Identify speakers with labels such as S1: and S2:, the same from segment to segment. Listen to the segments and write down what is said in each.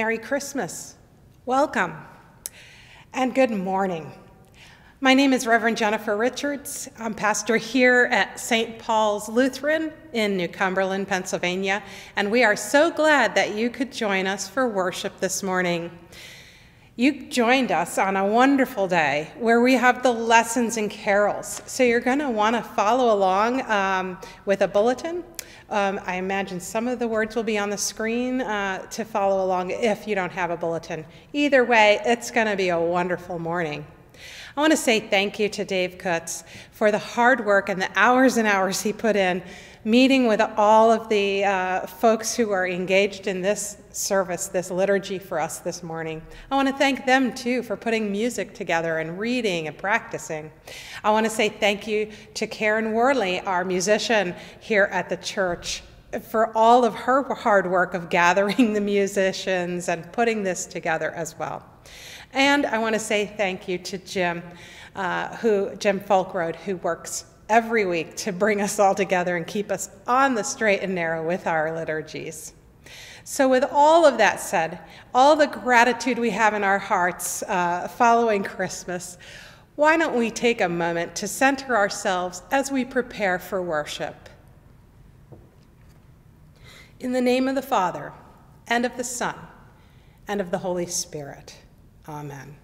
S1: Merry Christmas. Welcome. And good morning. My name is Reverend Jennifer Richards. I'm pastor here at St. Paul's Lutheran in New Cumberland, Pennsylvania, and we are so glad that you could join us for worship this morning. You joined us on a wonderful day where we have the lessons and carols. So you're going to want to follow along um, with a bulletin um, I imagine some of the words will be on the screen uh, to follow along if you don't have a bulletin. Either way, it's going to be a wonderful morning. I want to say thank you to Dave Kutz for the hard work and the hours and hours he put in meeting with all of the uh, folks who are engaged in this service, this liturgy for us this morning. I want to thank them too for putting music together and reading and practicing. I want to say thank you to Karen Worley, our musician here at the church, for all of her hard work of gathering the musicians and putting this together as well. And I want to say thank you to Jim, uh, who Jim Folkroad, who works every week to bring us all together and keep us on the straight and narrow with our liturgies. So, with all of that said, all the gratitude we have in our hearts uh, following Christmas, why don't we take a moment to center ourselves as we prepare for worship? In the name of the Father, and of the Son, and of the Holy Spirit. Amen.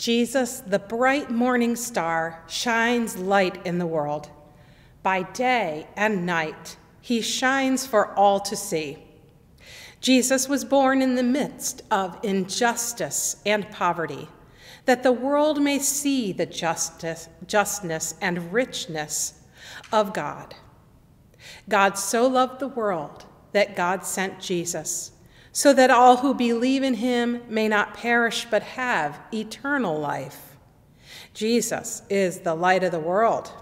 S1: Jesus, the bright morning star, shines light in the world. By day and night, he shines for all to see. Jesus was born in the midst of injustice and poverty, that the world may see the justice, justness and richness of God. God so loved the world that God sent Jesus so that all who believe in him may not perish but have eternal life. Jesus is the light of the world.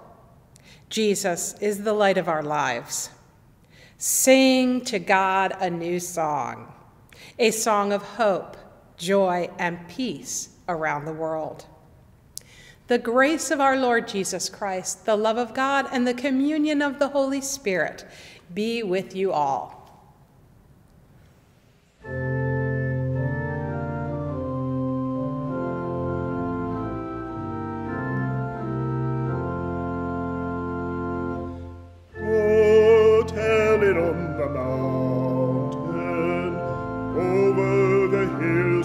S1: Jesus is the light of our lives. Sing to God a new song, a song of hope, joy, and peace around the world. The grace of our Lord Jesus Christ, the love of God, and the communion of the Holy Spirit be with you all.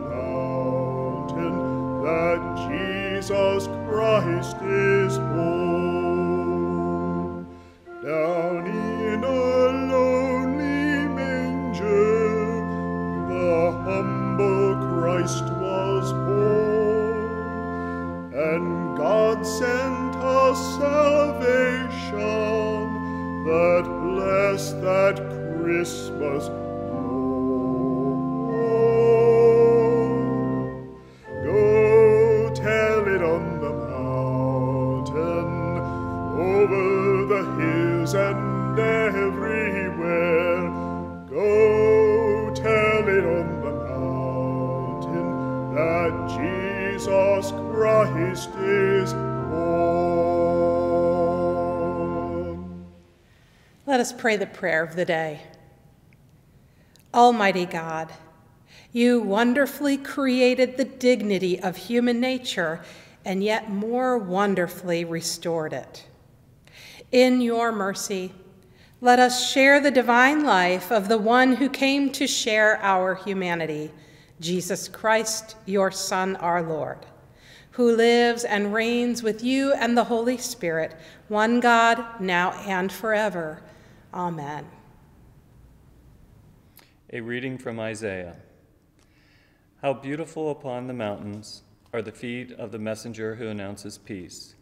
S2: mountain that Jesus Christ is born. Down in a lonely manger, the humble Christ was born, and God sent us salvation that blessed that Christmas hills and everywhere. Go tell it on the mountain that Jesus Christ is born.
S1: Let us pray the prayer of the day. Almighty God, you wonderfully created the dignity of human nature and yet more wonderfully restored it. In your mercy, let us share the divine life of the one who came to share our humanity, Jesus Christ, your Son, our Lord, who lives and reigns with you and the Holy Spirit, one God, now and forever. Amen.
S3: A reading from Isaiah. How beautiful upon the mountains are the feet of the messenger who announces peace,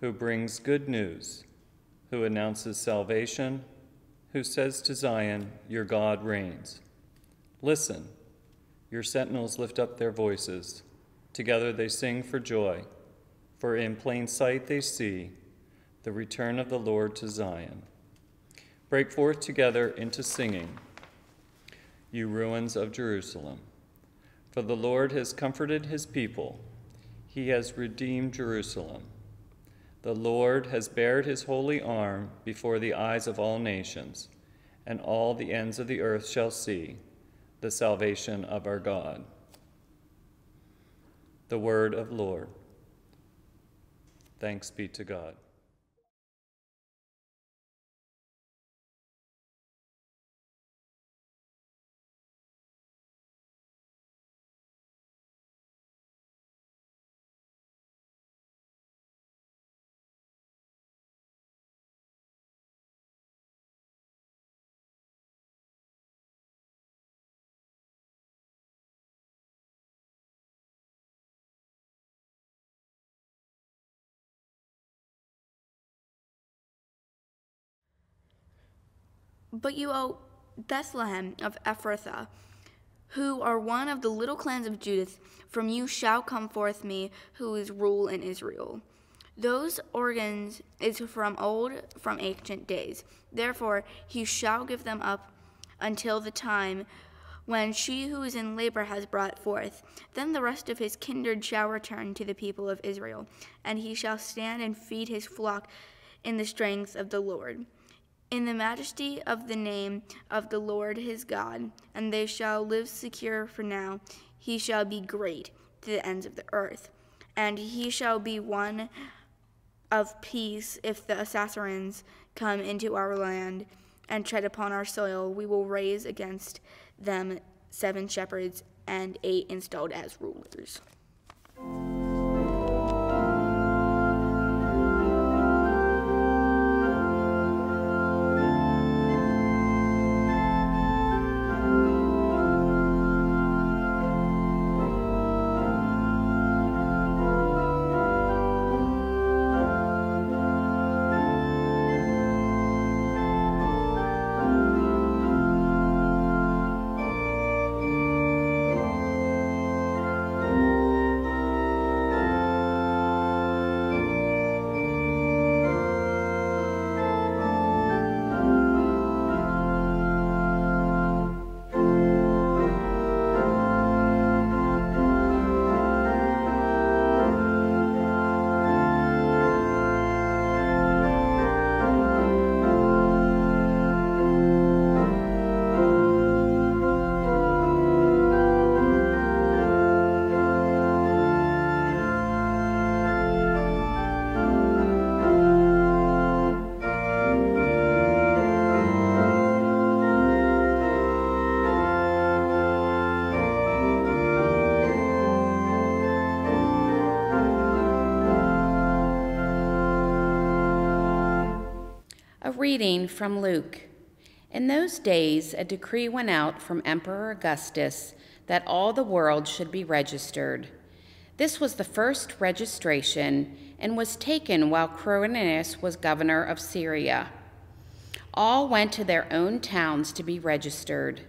S3: who brings good news, who announces salvation, who says to Zion, Your God reigns. Listen, your sentinels lift up their voices. Together they sing for joy, for in plain sight they see the return of the Lord to Zion. Break forth together into singing you ruins of Jerusalem. For the Lord has comforted his people, he has redeemed Jerusalem. The Lord has bared his holy arm before the eyes of all nations, and all the ends of the earth shall see the salvation of our God. The word of Lord. Thanks be to God.
S4: But you, O Bethlehem of Ephrathah, who are one of the little clans of Judah, from you shall come forth me who is rule in Israel. Those organs is from old, from ancient days. Therefore he shall give them up until the time when she who is in labor has brought forth. Then the rest of his kindred shall return to the people of Israel, and he shall stand and feed his flock in the strength of the Lord in the majesty of the name of the Lord his God, and they shall live secure for now. He shall be great to the ends of the earth, and he shall be one of peace if the Assyrians come into our land and tread upon our soil. We will raise against them seven shepherds and eight installed as rulers.
S5: Reading from Luke. In those days, a decree went out from Emperor Augustus that all the world should be registered. This was the first registration and was taken while Quirinius was governor of Syria. All went to their own towns to be registered.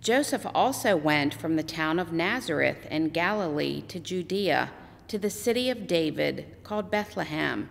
S5: Joseph also went from the town of Nazareth in Galilee to Judea, to the city of David, called Bethlehem,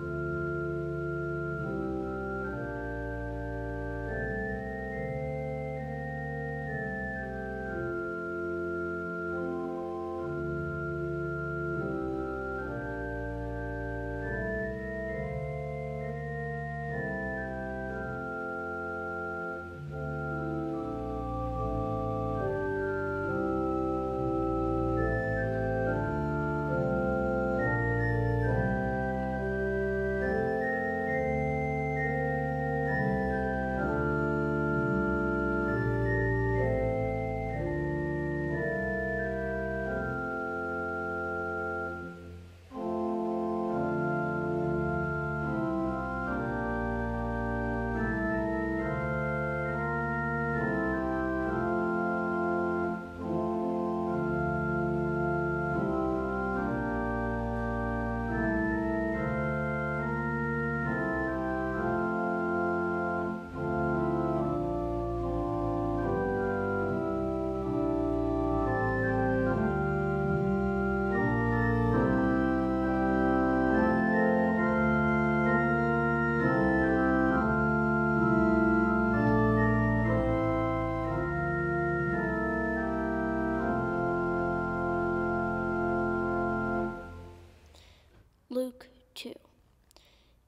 S6: Luke 2.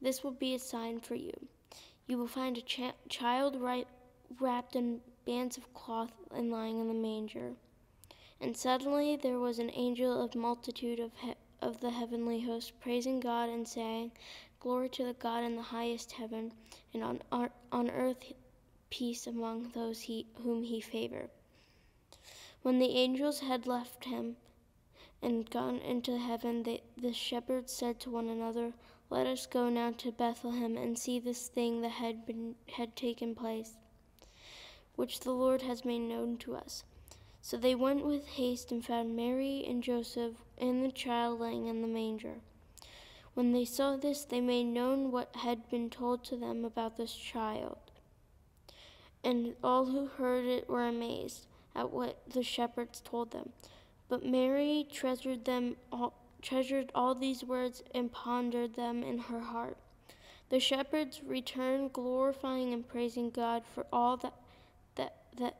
S6: This will be a sign for you. You will find a child wrapped in bands of cloth and lying in the manger. And suddenly there was an angel of multitude of, he- of the heavenly host praising God and saying, Glory to the God in the highest heaven, and on, ar- on earth peace among those he, whom he favored. When the angels had left him, and gone into heaven, they, the shepherds said to one another, Let us go now to Bethlehem and see this thing that had been had taken place, which the Lord has made known to us. So they went with haste and found Mary and Joseph and the child lying in the manger. When they saw this, they made known what had been told to them about this child. And all who heard it were amazed at what the shepherds told them. But Mary treasured them all, treasured all these words and pondered them in her heart. The shepherds returned glorifying and praising God for all that that that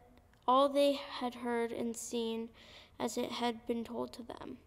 S6: all they had heard and seen as it had been told to them.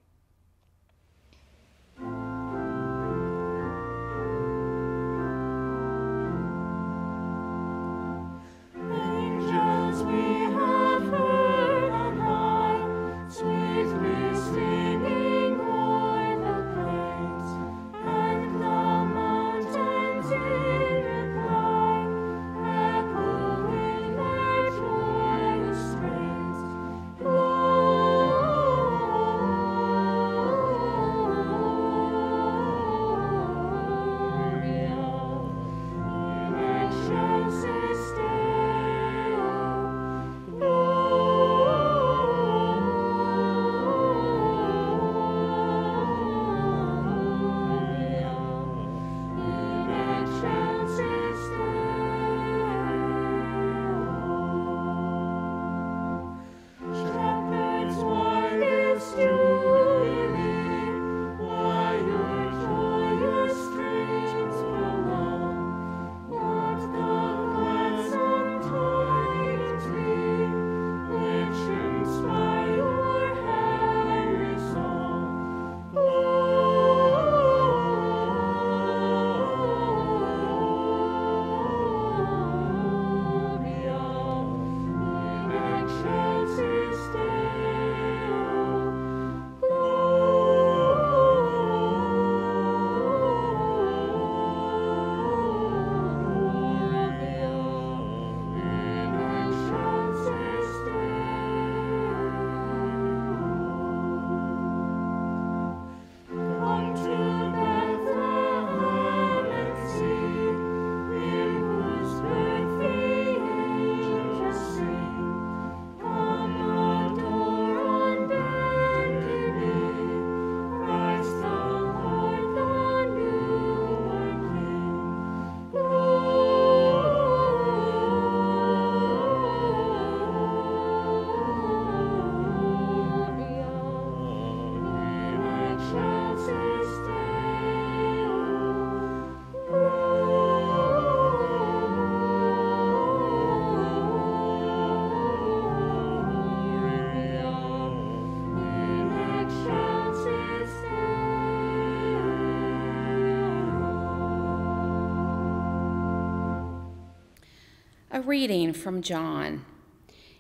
S5: Reading from John.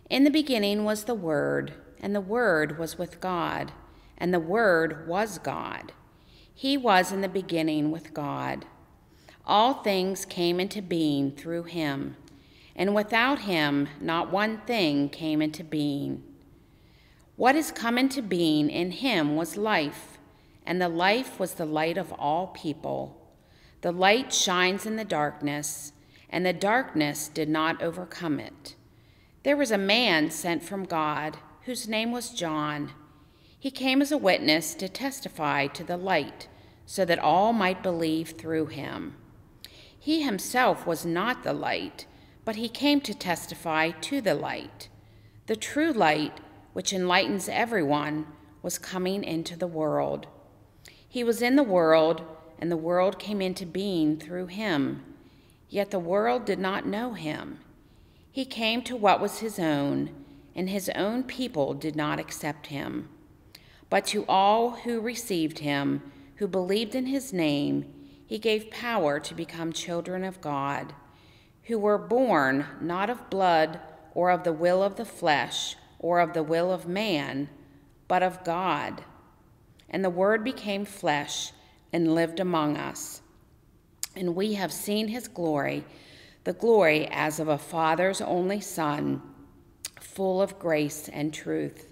S5: In the beginning was the Word, and the Word was with God, and the Word was God. He was in the beginning with God. All things came into being through him, and without him not one thing came into being. What has come into being in him was life, and the life was the light of all people. The light shines in the darkness, and the darkness did not overcome it. There was a man sent from God whose name was John. He came as a witness to testify to the light, so that all might believe through him. He himself was not the light, but he came to testify to the light. The true light, which enlightens everyone, was coming into the world. He was in the world, and the world came into being through him. Yet the world did not know him. He came to what was his own, and his own people did not accept him. But to all who received him, who believed in his name, he gave power to become children of God, who were born not of blood or of the will of the flesh or of the will of man, but of God. And the Word became flesh and lived among us. And we have seen his glory, the glory as of a Father's only Son, full of grace and truth.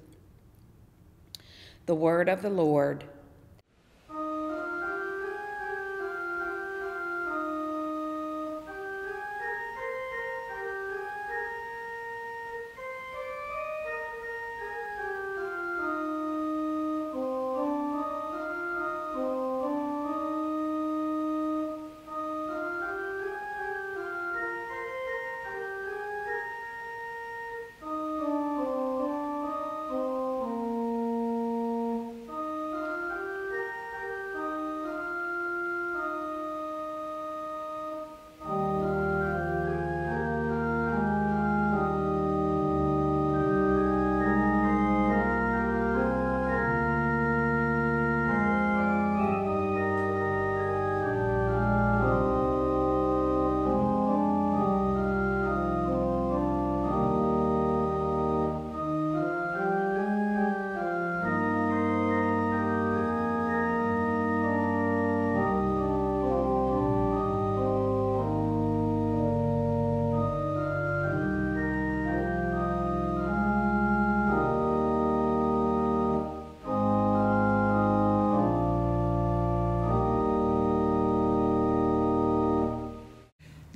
S5: The Word of the Lord.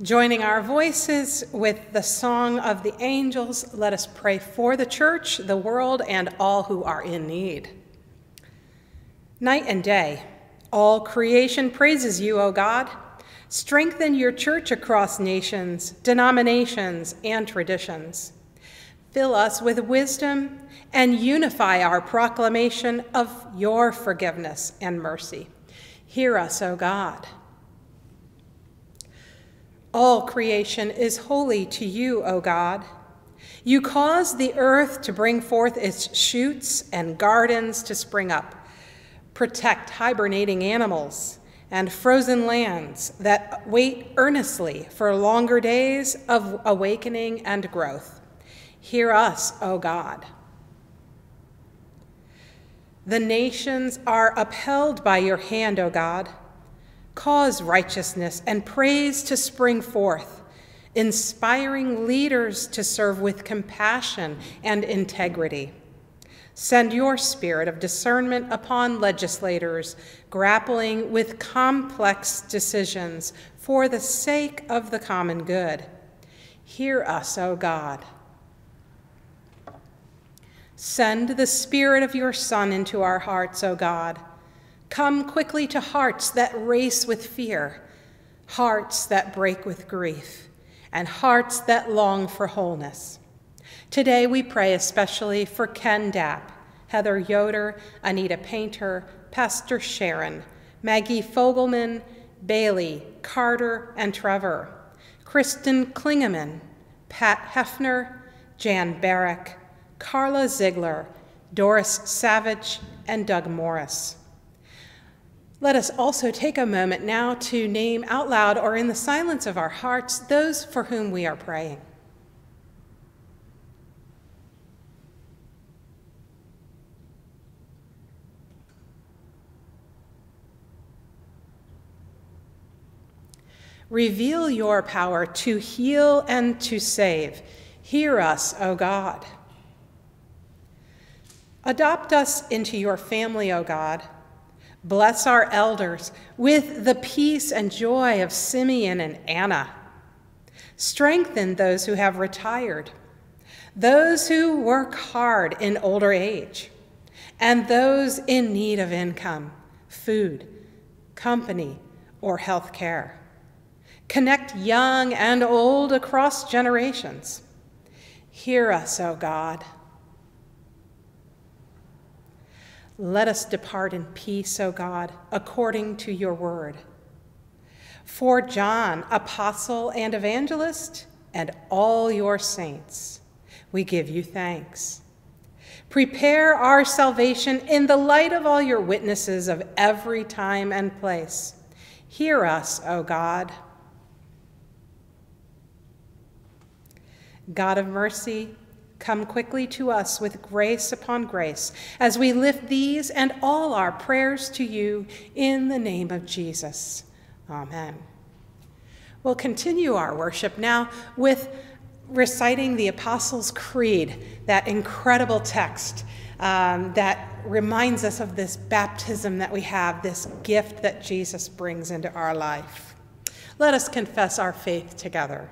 S1: Joining our voices with the song of the angels, let us pray for the church, the world, and all who are in need. Night and day, all creation praises you, O God. Strengthen your church across nations, denominations, and traditions. Fill us with wisdom and unify our proclamation of your forgiveness and mercy. Hear us, O God. All creation is holy to you, O God. You cause the earth to bring forth its shoots and gardens to spring up. Protect hibernating animals and frozen lands that wait earnestly for longer days of awakening and growth. Hear us, O God. The nations are upheld by your hand, O God. Cause righteousness and praise to spring forth, inspiring leaders to serve with compassion and integrity. Send your spirit of discernment upon legislators grappling with complex decisions for the sake of the common good. Hear us, O God. Send the spirit of your Son into our hearts, O God Come quickly to hearts that race with fear, hearts that break with grief, and hearts that long for wholeness. Today we pray especially for Ken Dapp, Heather Yoder, Anita Painter, Pastor Sharon, Maggie Fogelman, Bailey, Carter, and Trevor, Kristen Klingeman, Pat Hefner, Jan Barrick, Carla Ziegler, Doris Savage, and Doug Morris. Let us also take a moment now to name out loud or in the silence of our hearts those for whom we are praying. Reveal your power to heal and to save. Hear us, O God. Adopt us into your family, O God. Bless our elders with the peace and joy of Simeon and Anna. Strengthen those who have retired, those who work hard in older age, and those in need of income, food, company, or health care. Connect young and old across generations. Hear us, O God. Let us depart in peace, O God, according to your word. For John, apostle and evangelist, and all your saints, we give you thanks. Prepare our salvation in the light of all your witnesses of every time and place. Hear us, O God. God of mercy, come quickly to us with grace upon grace as we lift these and all our prayers to you in the name of Jesus. Amen. We'll continue our worship now with reciting the Apostles' Creed, that incredible text um, that reminds us of this baptism that we have, this gift that Jesus brings into our life. Let us confess our faith together.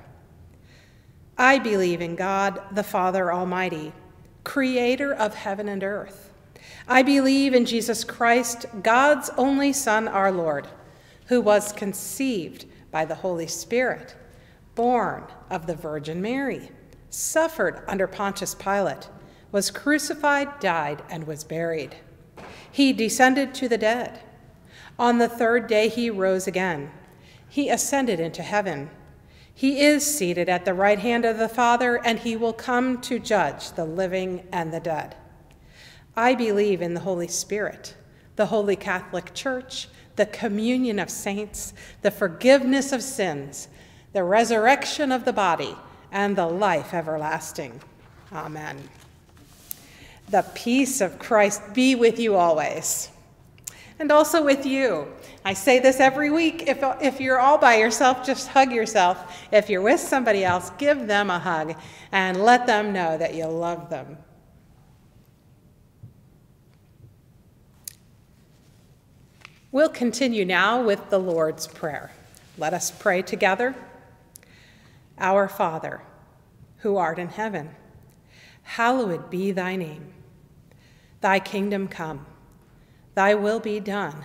S1: I believe in God, the Father Almighty, creator of heaven and earth. I believe in Jesus Christ, God's only Son, our Lord, who was conceived by the Holy Spirit, born of the Virgin Mary, suffered under Pontius Pilate, was crucified, died, and was buried. He descended to the dead. On the third day, he rose again. He ascended into heaven he is seated at the right hand of the Father, and he will come to judge the living and the dead. I believe in the Holy Spirit, the Holy Catholic Church, the communion of saints, the forgiveness of sins, the resurrection of the body, and the life everlasting. Amen. The peace of Christ be with you always, and also with you. I say this every week. If, if you're all by yourself, just hug yourself. If you're with somebody else, give them a hug and let them know that you love them. We'll continue now with the Lord's Prayer. Let us pray together. Our Father, who art in heaven, hallowed be thy name. Thy kingdom come, thy will be done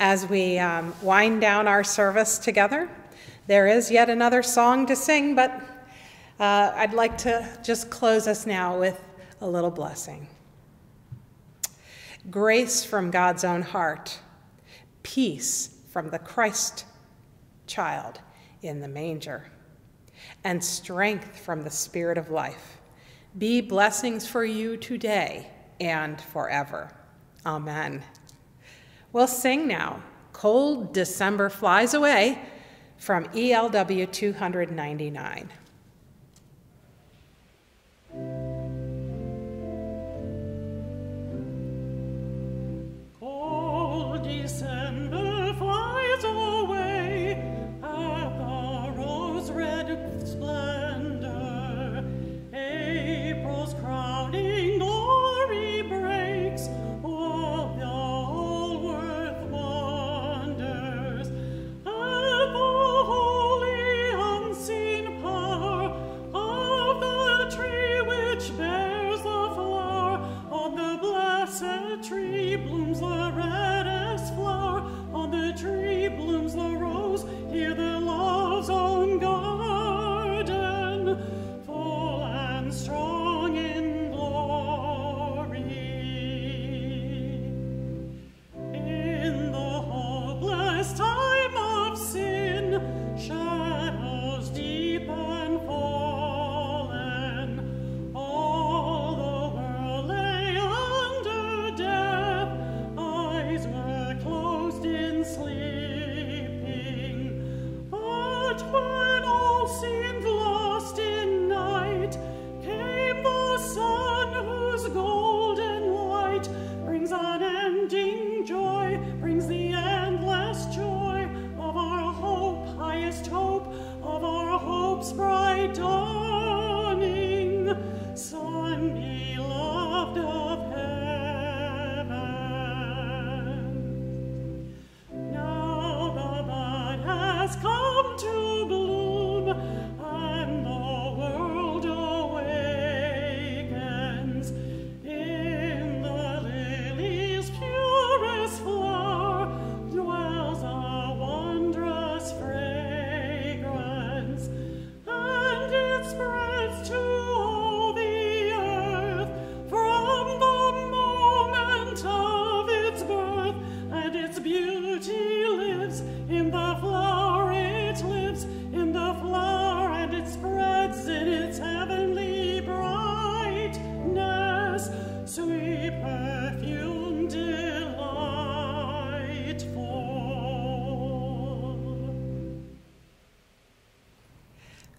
S1: as we um, wind down our service together. There is yet another song to sing, but uh, I'd like to just close us now with a little blessing. Grace from God's own heart, peace from the Christ child in the manger, and strength from the Spirit of life be blessings for you today and forever. Amen. We'll sing now. Cold December Flies Away from ELW 299.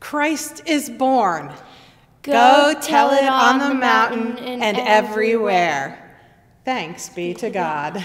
S1: Christ is born. Go, Go tell it on the mountain and, and everywhere. everywhere. Thanks be to God.